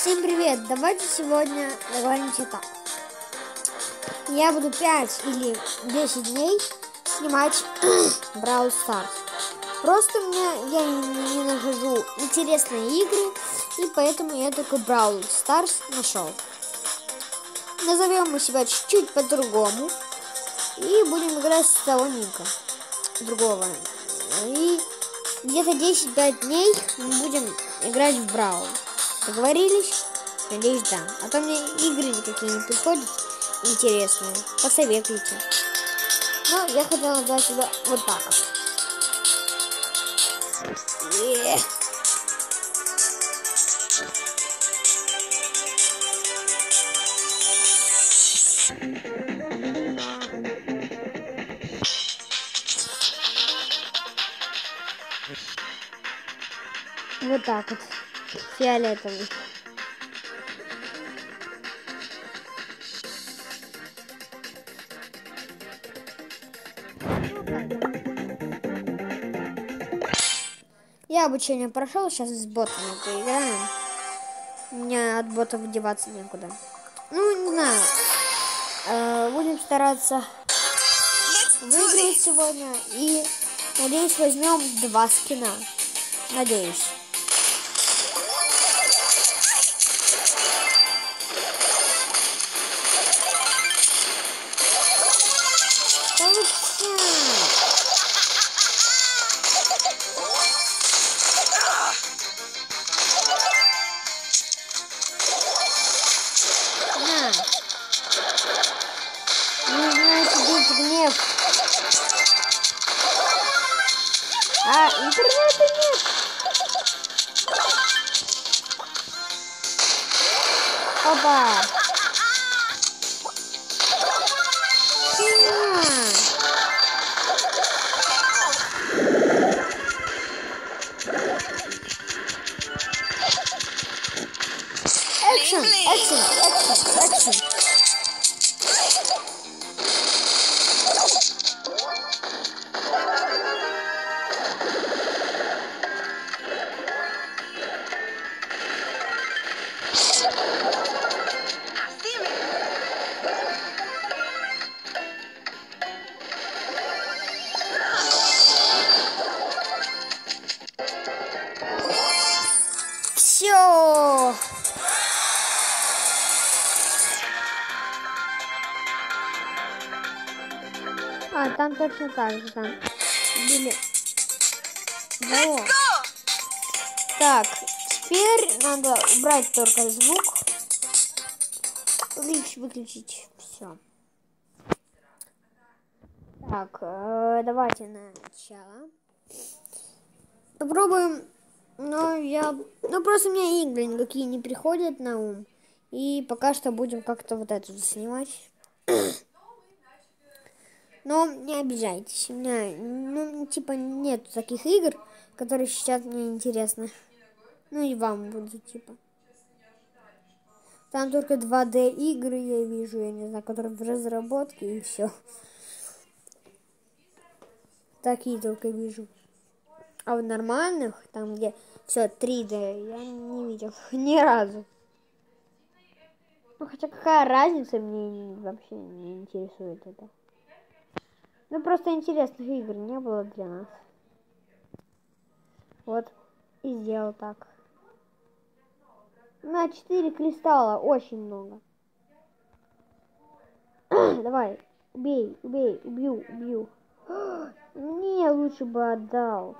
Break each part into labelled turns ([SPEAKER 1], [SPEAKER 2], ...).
[SPEAKER 1] Всем привет! Давайте сегодня договоримся так. Я буду 5 или 10 дней снимать Brawl Stars. Просто мне я не, не нахожу интересные игры, и поэтому я только Brawl Stars нашел. Назовем мы себя чуть-чуть по-другому. И будем играть с того Ника. Другого. И где-то 10-5 дней мы будем играть в Brawl. Договорились? Надеюсь, да. А то мне игры никакие не приходят интересные. Посоветуйте. Но я хотела назвать себя вот так. Вот так вот. Фиолетовый. Я обучение прошел, сейчас с ботами поиграем. У меня от ботов деваться некуда. Ну, не знаю. Э, будем стараться выиграть сегодня. И, надеюсь, возьмем два скина. Надеюсь. 爸 там точно так же, там. Били. Да. Так, теперь надо убрать только звук. Выключить, выключить. Все. Так, э, давайте начало. Попробуем. Но я... Ну, просто у меня игры никакие не приходят на ум. И пока что будем как-то вот эту снимать. Но не обижайтесь. У меня, ну, типа, нет таких игр, которые сейчас мне интересны. Ну и вам будут, типа. Там только 2D игры я вижу, я не знаю, которые в разработке и все. Такие только вижу. А в нормальных, там где все 3D, я не видел ни разу. Ну хотя какая разница, мне вообще не интересует это. Ну просто интересных игр не было для нас. Вот и сделал так. На 4 кристалла, очень много. Давай, убей, убей, убью, убью. Мне лучше бы отдал.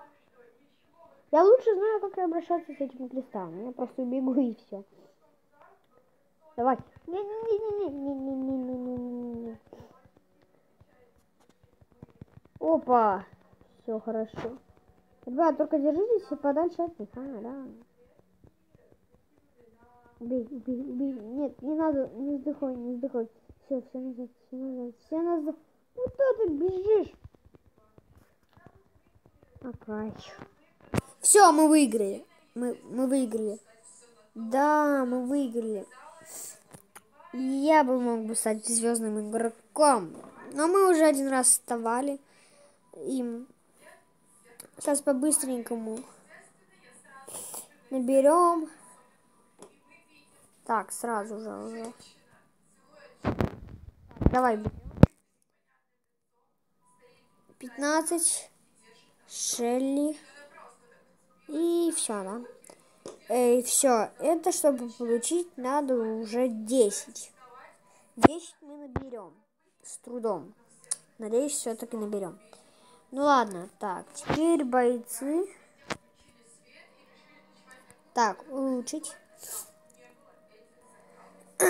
[SPEAKER 1] Я лучше знаю, как обращаться с этим кристаллом. Я просто убегу и все. Давай. Не-не-не-не-не-не-не-не-не-не. Опа. Все хорошо. Ребят, только держитесь подальше от них. А, да. Убей, убей, убей. Нет, не надо, не вздыхай, не вздыхай. Все, все назад, все назад, все назад. Ну ты бежишь? Опять. Все, мы выиграли. Мы, мы выиграли. Да, мы выиграли. Я бы мог бы стать звездным игроком. Но мы уже один раз вставали. Им. Сейчас по-быстренькому наберем Так, сразу же уже. Давай берем. 15. Шелли. И все, да? Эй, все. Это чтобы получить, надо уже 10. 10 мы наберем. С трудом. Надеюсь, все-таки наберем. Ну ладно, так, теперь бойцы. Так, улучшить.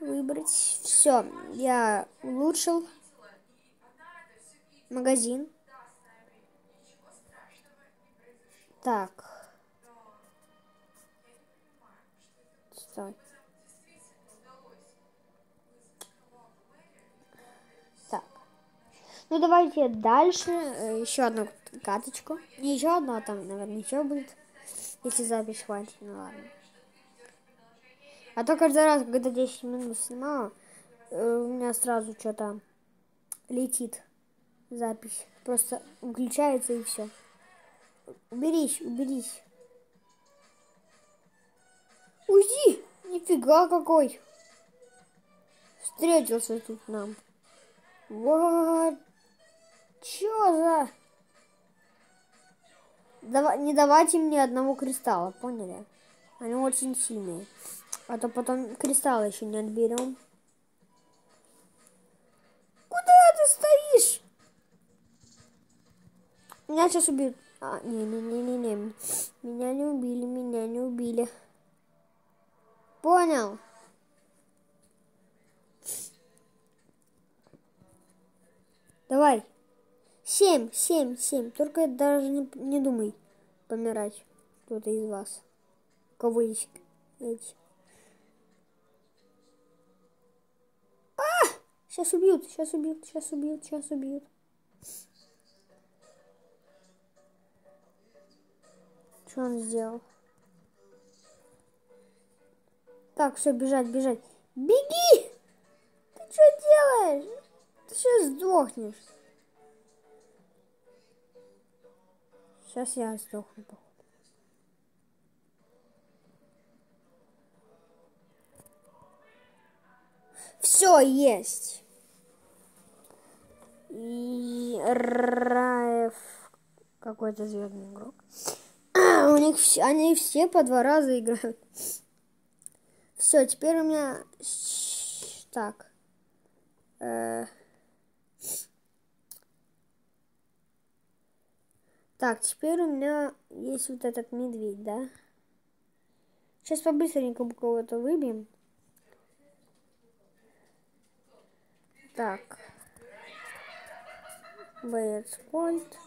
[SPEAKER 1] Выбрать. Все, я улучшил. Магазин. Так. Стой. Ну давайте дальше. Э, еще одну каточку. Не еще одну, а там, наверное, еще будет. Если запись хватит, ну ладно. А то каждый раз, когда 10 минут снимаю, э, у меня сразу что-то летит запись. Просто включается и все. Уберись, уберись. Уйди! Нифига какой! Встретился тут нам. Вот. Чё за... Давай, не давайте мне одного кристалла, поняли? Они очень сильные. А то потом кристаллы еще не отберем. Куда ты стоишь? Меня сейчас убьют. А, не-не-не-не-не. Меня не убили, меня не убили. Понял. Давай. Семь, семь, семь. Только даже не, не думай помирать кто-то из вас. У кого есть эти. А! Сейчас убьют, сейчас убьют, сейчас убьют, сейчас убьют. Что он сделал? Так, все, бежать, бежать. Беги! Ты что делаешь? Ты сейчас сдохнешь. Сейчас я сдохну, походу. Все есть. Раев какой-то звездный игрок у них все, они все по два раза играют. Все, теперь у меня... Так. Э... Так, теперь у меня есть вот этот медведь, да? Сейчас побыстренько кого-то выбьем. Так. Боец Кольт.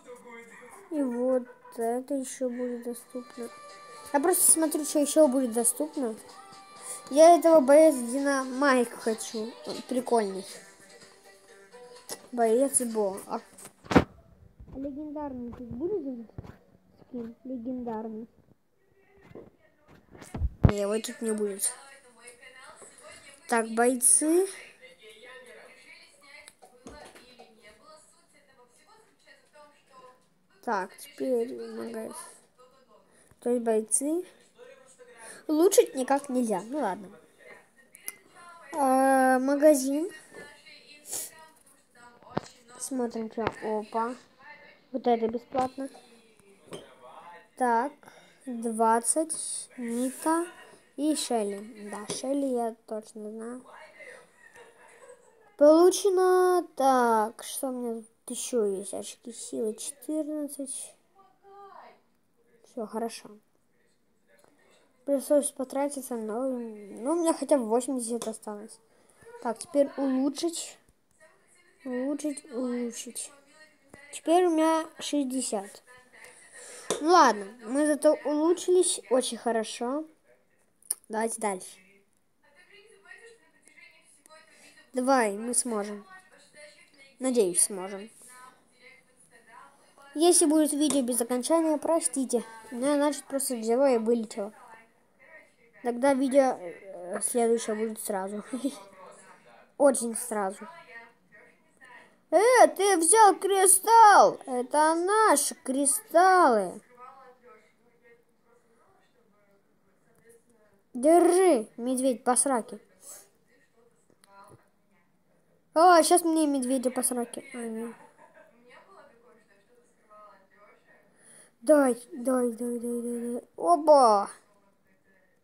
[SPEAKER 1] И вот это еще будет доступно. Я просто смотрю, что еще будет доступно. Я этого боец Динамайк хочу. Он прикольный. Боец Бо. А... Легендарный тут будет скин? Легендарный. Не, его тут не будет. Так, бойцы. Так, теперь магазин. То есть бойцы. Улучшить никак нельзя. Ну ладно. А, магазин. Смотрим, что. Опа. Вот это бесплатно. Так. 20. Нита. И Шелли. Да, Шелли я точно знаю. Получено. Так, что мне еще есть очки силы 14. Все, хорошо. Пришлось потратиться, но... Ну, у меня хотя бы 80 осталось. Так, теперь улучшить. Улучшить, улучшить. Теперь у меня 60. Ну ладно, мы зато улучшились очень хорошо. Давайте дальше. Давай, мы сможем. Надеюсь, сможем. Если будет видео без окончания, простите. Ну, значит, просто взяла и вылетела. Тогда видео э, следующее будет сразу. Очень сразу. Э, ты взял кристалл! Это наши кристаллы. Держи, медведь по сраке. О, сейчас мне медведя по сраке. А. Дай, дай, дай, дай, дай, дай. Оба!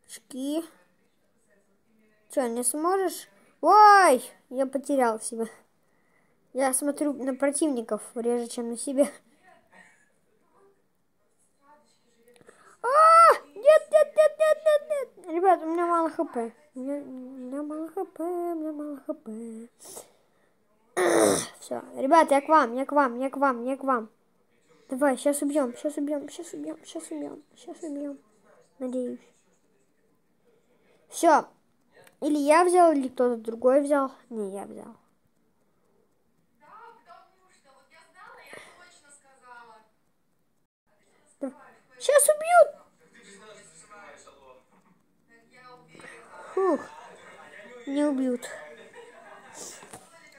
[SPEAKER 1] Очки. Че, не сможешь? Ой, я потерял себя. Я смотрю на противников реже, чем на себя. А, нет, нет, нет, нет, нет, нет. Ребят, у меня мало хп. У меня, мало хп, у меня мало хп. Все, ребят, я к вам, я к вам, я к вам, я к вам. Давай, сейчас убьем, сейчас убьем, сейчас убьем, сейчас убьем, сейчас убьем. Надеюсь. Все. Или я взял, или кто-то другой взял. Не, я взял. Сейчас убьют. Фух. Не убьют.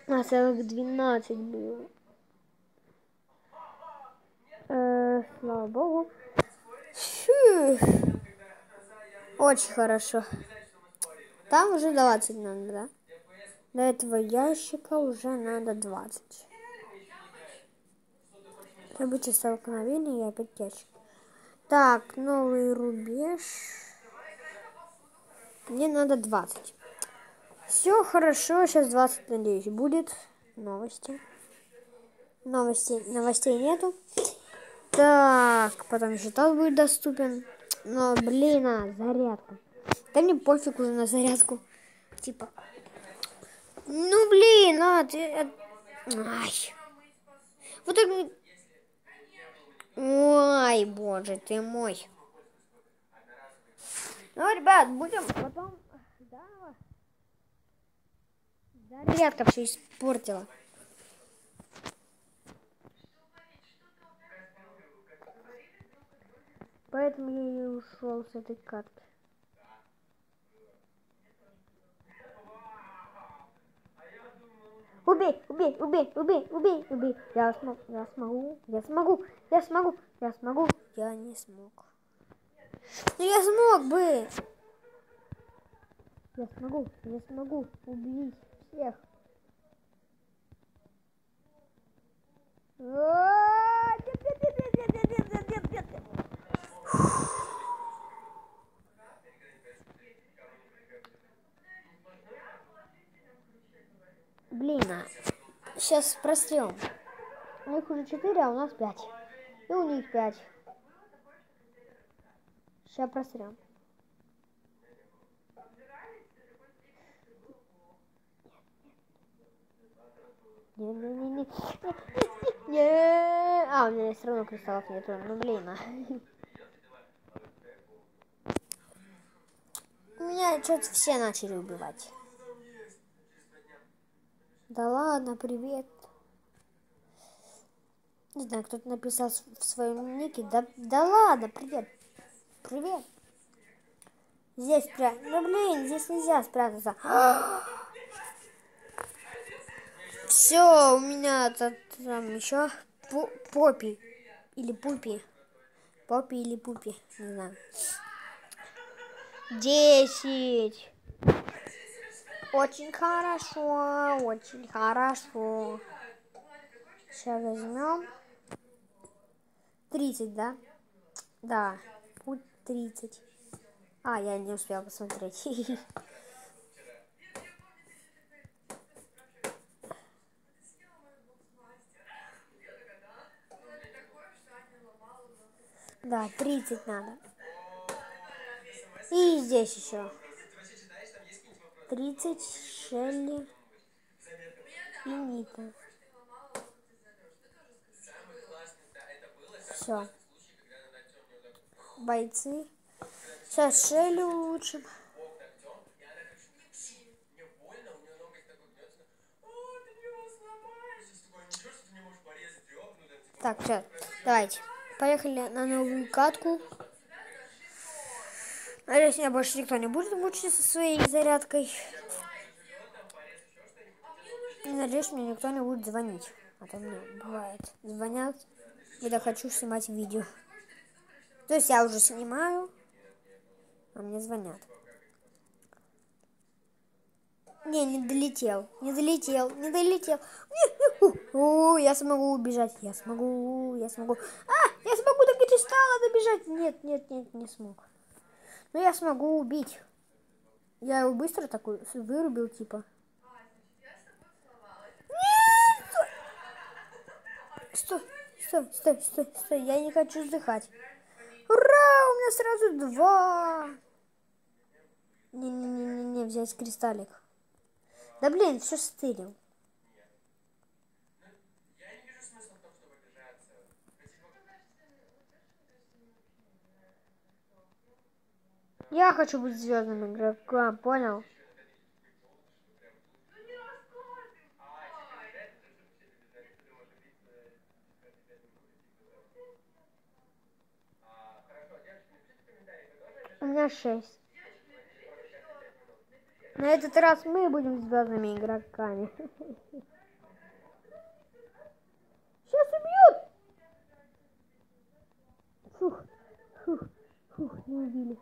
[SPEAKER 1] А, целых 12 было. Э, слава богу. Фух. Очень хорошо. Там уже 20 надо, да? До этого ящика уже надо 20. Событие столкновения и опять ящик. Так, новый рубеж. Мне надо 20. Все хорошо, сейчас 20, надеюсь, будет. Новости. Новости, новостей нету. Так, потом еще тот будет доступен. Но, блин, а, зарядка. Да мне пофиг уже на зарядку. Типа. Ну, блин, а, ты... Э, ай. Вот так... Ой, боже ты мой. Ну, ребят, будем потом... Да. Зарядка все испортила. Поэтому я и ушел с этой катки. Убей, убей, убей, убей, убей, убей. Я смогу, я смогу, я смогу, я смогу, я смогу. Я не смог. Но я смог бы. Я смогу, я смогу убить всех. Блин, а сейчас прострем. У них уже 4, а у нас 5. И у них 5. Сейчас просрем. Не-не-не-не. Не. А, у меня все равно кристаллов нету. Ну блин. А. Меня что-то все начали убивать. Да ладно, привет. Не знаю, кто-то написал в своем нике. Да, да ладно, привет. Привет. Здесь спрятаться. Ну блин, здесь нельзя спрятаться. Все, у меня тут там еще попи. Или пупи. Попи или пупи. Не знаю. Десять. Очень хорошо, очень хорошо. Сейчас возьмем. 30, да? Да, путь 30. А, я не успел посмотреть. Да, 30 надо. И здесь еще. 30 Шелли и Нита. Все. Бойцы. Сейчас Шелли улучшим. Так, все, давайте. Поехали на новую катку. Надеюсь, меня больше никто не будет мучиться со своей зарядкой. И надеюсь, мне никто не будет звонить. А то мне бывает. Звонят, когда хочу снимать видео. То есть я уже снимаю, а мне звонят. Не, не долетел, не долетел, не долетел. О, я смогу убежать, я смогу, я смогу. А, я смогу до кристалла добежать. Нет, нет, нет, не смог. Но я смогу убить. Я его быстро такой вырубил, типа. Стой, стой, стой, стой, стой, я не хочу вздыхать. Ура, у меня сразу два. Не-не-не-не, взять кристаллик. Да блин, все стырил. Я хочу быть звездным игроком, понял? У меня шесть. На этот раз мы будем звездными игроками. Сейчас убьют! Фух, фух, фух, не убили.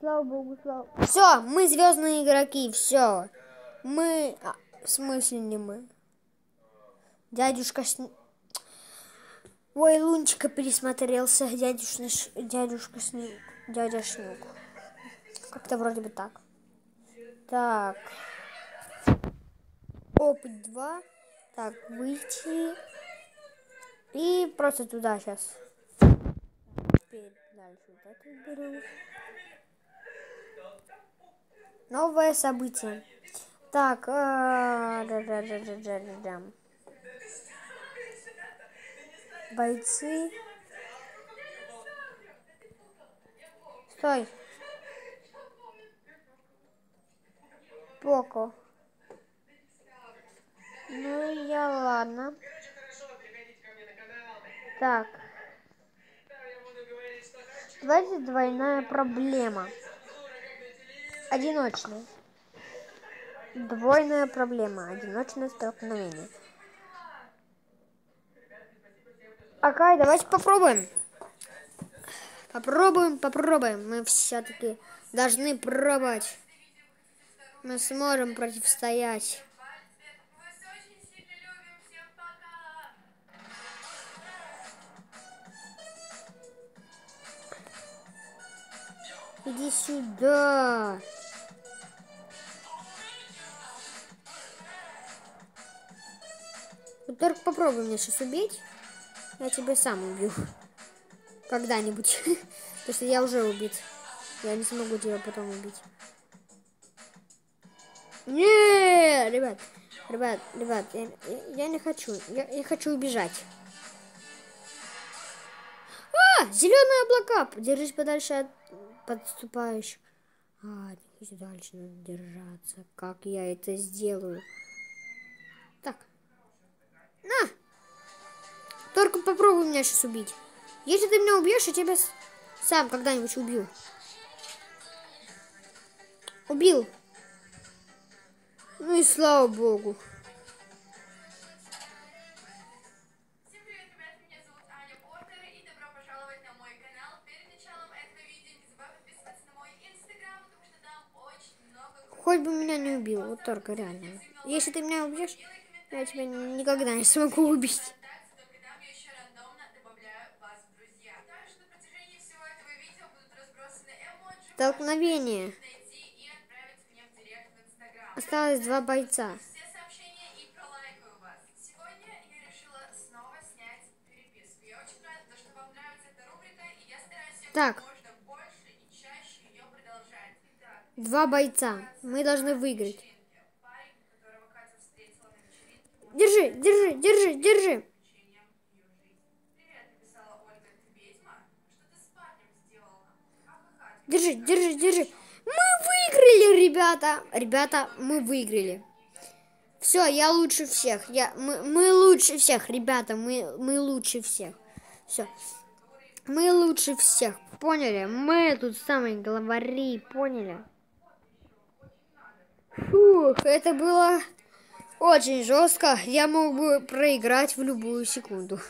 [SPEAKER 1] Слава богу, слава. Все, мы звездные игроки, все. Мы... А, в смысле не мы? Дядюшка Сни... Ой, Лунчика пересмотрелся, дядюшка, дядюшка Сни... Дядя Шнюк. Как-то вроде бы так. Так. Опыт 2. Так, выйти. И просто туда сейчас. Теперь дальше вот это беру. Новое событие. Так, да. бойцы. Стой. Поко. Ну я ладно. Так. Давайте двойная проблема. Одиночная. Двойная проблема. Одиночное столкновение. Окей, давайте попробуем. Попробуем, попробуем. Мы все-таки должны пробовать. Мы сможем противостоять. Иди сюда. Вот только попробуй меня сейчас убить. Я тебя сам убью. Когда-нибудь. Потому что я уже убит. Я не смогу тебя потом убить. Не, ребят, ребят, ребят, я, я не хочу, я, я хочу убежать. А, зеленые облака, держись подальше от подступающих. А, дальше надо держаться. Как я это сделаю? На, только попробуй меня сейчас убить. Если ты меня убьешь, я тебя сам когда-нибудь убью. Убил. Ну и слава богу. Хоть бы меня не убил, вот только реально. Если ты меня убьешь, я тебя никогда не смогу убить. Столкновение. Осталось два бойца. Так. Два бойца. Мы должны выиграть. Держи, держи, держи, держи. Держи, держи, держи. Мы выиграли, ребята. Ребята, мы выиграли. Все, я лучше всех. Я, мы, мы лучше всех, ребята. Мы, мы лучше всех. Все. Мы лучше всех. Поняли? Мы тут самые главари. Поняли? Фух, это было очень жестко. Я мог бы проиграть в любую секунду.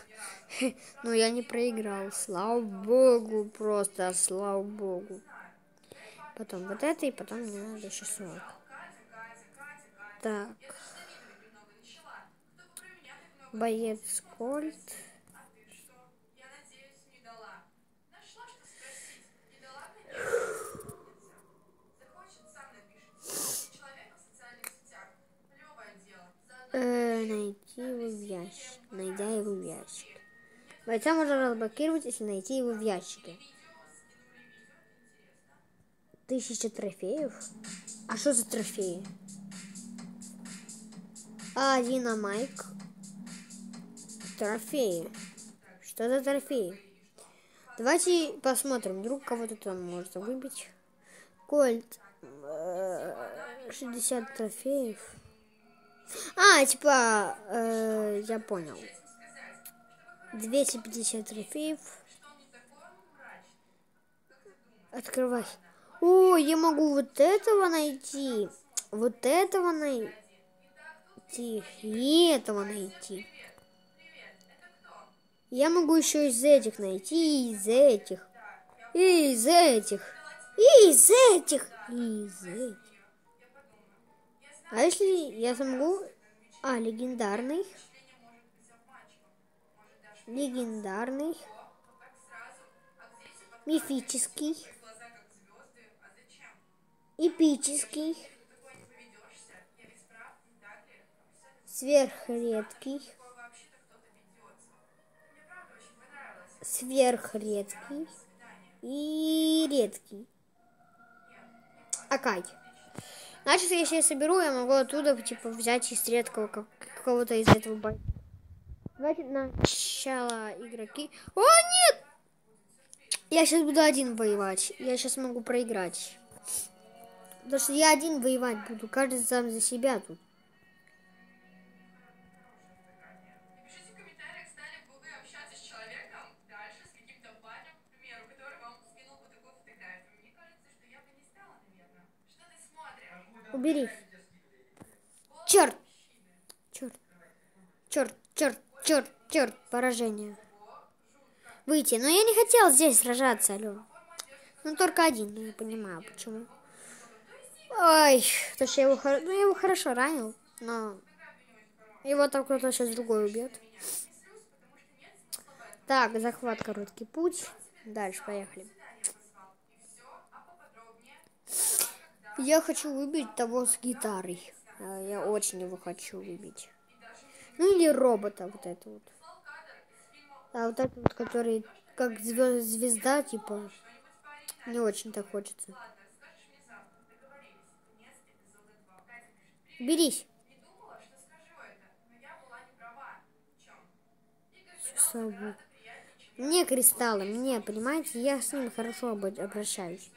[SPEAKER 1] Но я не проиграл. Слава богу, просто слава богу. Потом вот это, и потом мне надо еще сорок. Так.
[SPEAKER 2] Я даже завидовать немного начала. Кто бы про меня так много
[SPEAKER 1] Боец Кольт.
[SPEAKER 2] А ты что? Я надеюсь, не дала. Нашла, что спросить. Не дала, конечно. Захочет, сам напишет. Если человека в социальных сетях. Плевое дело. Заодно
[SPEAKER 1] Э, найти его в ящик. Найдя его в ящик. Бойца можно разблокировать, если найти его в ящике. Тысяча трофеев? А что за трофеи? А, динамайк. Трофеи. Что за трофеи? Давайте посмотрим, вдруг кого-то там может выбить. Кольт. э, 60 трофеев. А, типа, э, я понял. 250 трофеев. Открывай. О, я могу вот этого найти. Вот этого найти. И этого найти. Я могу еще из этих найти, и из этих. И из этих. И из этих. И из этих. А если я смогу... А, легендарный. Легендарный. Мифический. Эпический. Сверхредкий. Сверхредкий. И редкий. Акай. Значит, если я соберу, я могу оттуда, типа, взять из редкого как- какого-то из этого боя. Давайте начало игроки. О, нет! Я сейчас буду один воевать. Я сейчас могу проиграть. Потому что я один воевать буду. Каждый сам за себя тут.
[SPEAKER 2] Смотришь?
[SPEAKER 1] Убери. Черт! Черт! Черт, черт, черт, черт, поражение. Выйти. Но я не хотел здесь сражаться, алло. Ну, только один, но я понимаю, почему. Ой, то что я его, хор- ну, я его хорошо ранил, но его там кто-то сейчас другой убьет. Так, захват короткий путь. Дальше, поехали. Я хочу выбить того с гитарой. А, Я очень его хочу выбить. Ну или робота вот это вот. А вот этот вот, который как звё- звезда, типа, не очень так хочется. Берись. Сову. Мне кристаллы, мне, понимаете, я с ними хорошо обращаюсь.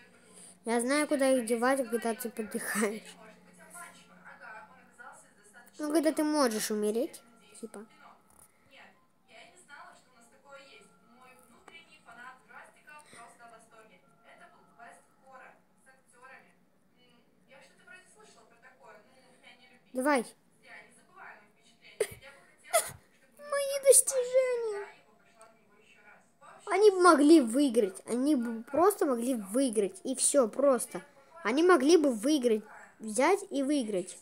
[SPEAKER 1] Я знаю, куда их девать, когда ты подыхаешь. Ну, когда ты можешь умереть, типа.
[SPEAKER 2] Нет,
[SPEAKER 1] Они могли выиграть. Они бы просто могли выиграть. И все, просто. Они могли бы выиграть. Взять и выиграть.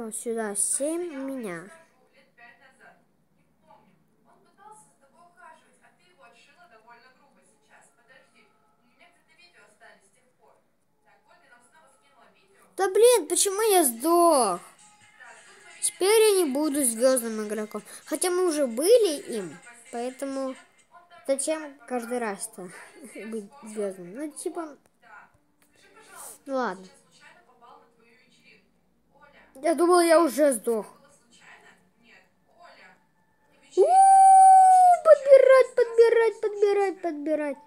[SPEAKER 2] мы с Игорем явно уже встречались
[SPEAKER 1] Да блин, почему я сдох? Теперь я не буду звездным игроком. Хотя мы уже были им. Поэтому зачем каждый раз-то быть звездным? Ну, типа, ну ладно.
[SPEAKER 2] я. Оля,
[SPEAKER 1] Я уже сдох. У-у-у, Подбирать, подбирать, подбирать, подбирать.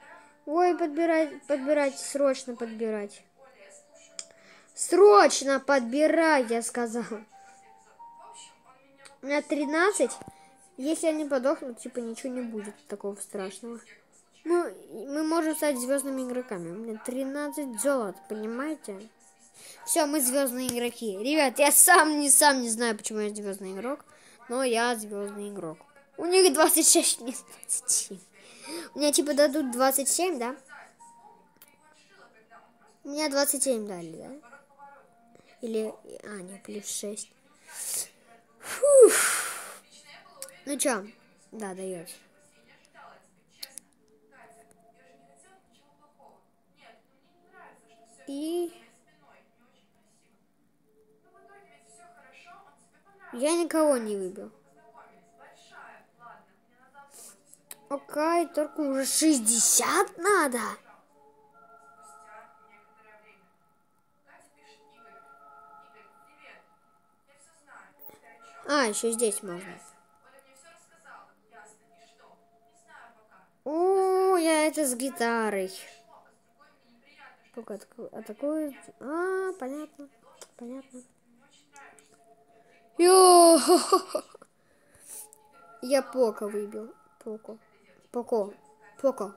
[SPEAKER 1] Ой, подбирать, подбирать, срочно подбирать. Срочно подбирай, я сказал.
[SPEAKER 2] Меня
[SPEAKER 1] У меня 13. Если я не подохну, типа ничего не будет такого страшного. Ну, и мы можем стать звездными игроками. У меня 13 золот, понимаете? Все, мы звездные игроки. Ребят, я сам не сам не знаю, почему я звездный игрок, но я звездный игрок. У них 26, нет 27. У меня типа дадут 27, да? У меня 27 дали, да? Или... А, не, плюс 6. Фух. Ну чё? Да, дает. И... Я никого не выбил. Окей, только уже 60 надо. А, еще здесь можно. О, я это с гитарой. Пока атакует. А, понятно. Понятно. Йо! Я Пока выбил. Поко. Поко. Поко.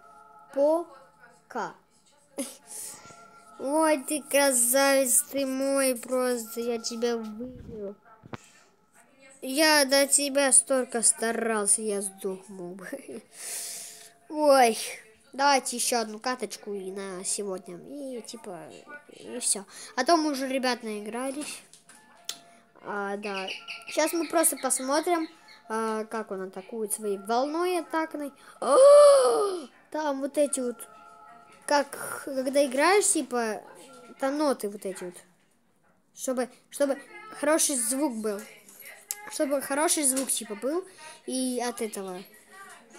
[SPEAKER 1] Пока. Ой, ты красавец, ты мой просто. Я тебя выбил. Я до тебя столько старался, я сдох мог бы. Ой, давайте еще одну каточку и на сегодня. И типа, и все. А то мы уже, ребят, наигрались. А, да. Сейчас мы просто посмотрим, а, как он атакует своей волной атакной. А, там вот эти вот, как, когда играешь, типа, там ноты вот эти вот. Чтобы, чтобы хороший звук был. Чтобы хороший звук, типа, был. И от этого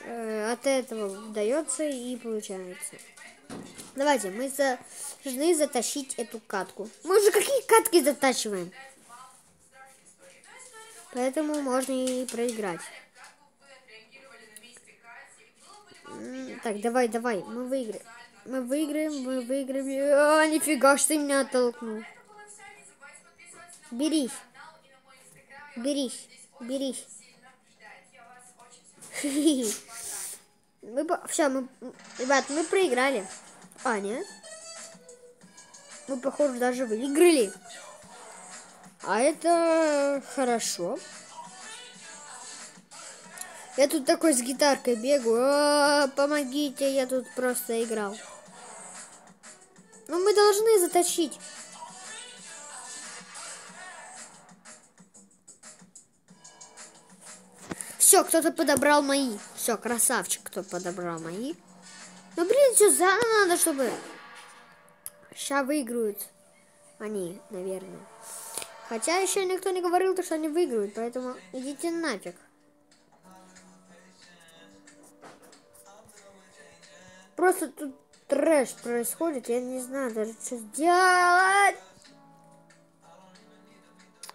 [SPEAKER 1] э, от этого дается и получается. Давайте, мы за... должны затащить эту катку. Мы же какие катки затачиваем? Поэтому можно и проиграть. Так, давай, давай, мы выиграем. Мы выиграем, мы выиграем. А, нифига, что ты меня оттолкнул. Берись. Берись, берись. Мы, все, мы, ребят, мы проиграли. А, нет? Мы, похоже, даже выиграли. А это хорошо. Я тут такой с гитаркой бегаю. А помогите, я тут просто играл. Ну, мы должны заточить. Все, кто-то подобрал мои. Все, красавчик, кто подобрал мои. Ну, блин, все заново надо, чтобы... Сейчас выиграют они, наверное. Хотя еще никто не говорил, что они выиграют, поэтому идите нафиг. Просто тут трэш происходит, я не знаю даже, что сделать.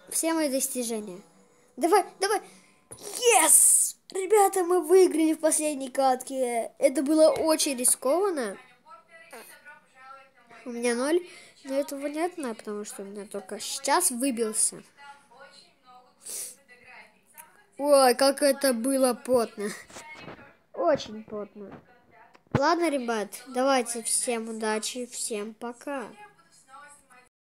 [SPEAKER 1] Все мои достижения. Давай, давай. Yes! Ребята, мы выиграли в последней катке. Это было очень рискованно. У меня ноль. Но это понятно, потому что у меня только сейчас выбился. Ой, как это было потно. Очень потно. Ладно, ребят, давайте всем удачи, всем пока.